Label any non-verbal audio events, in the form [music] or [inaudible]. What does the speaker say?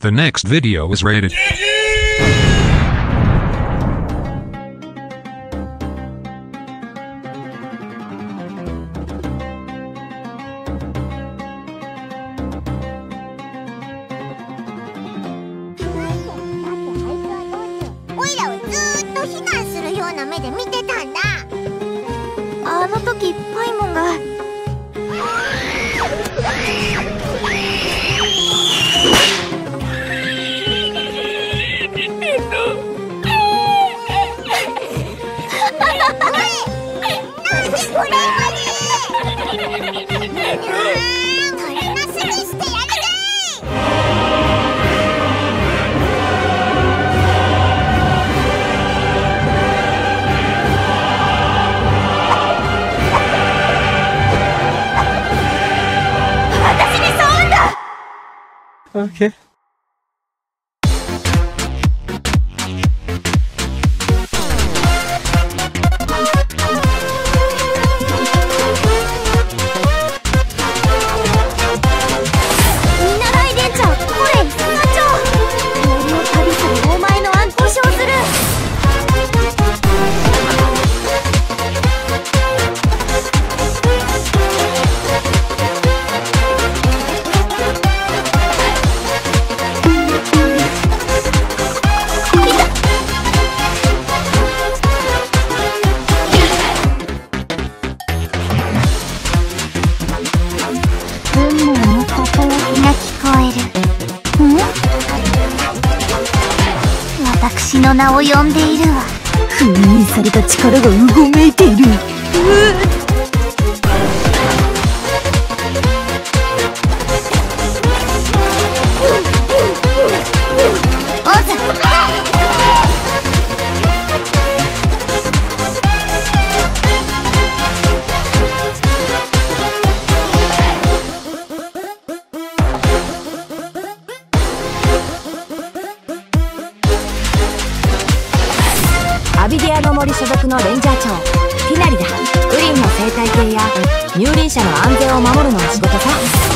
The next video is rated. [laughs] –おいらをずーっと非難するような目で見て Okay. の名を呼んでいるわ。封印された力がうごめいている。アビディアの森所属のレンジャー長フィナリだ。ウリンの生態系や入林者の安全を守るのが仕事さ。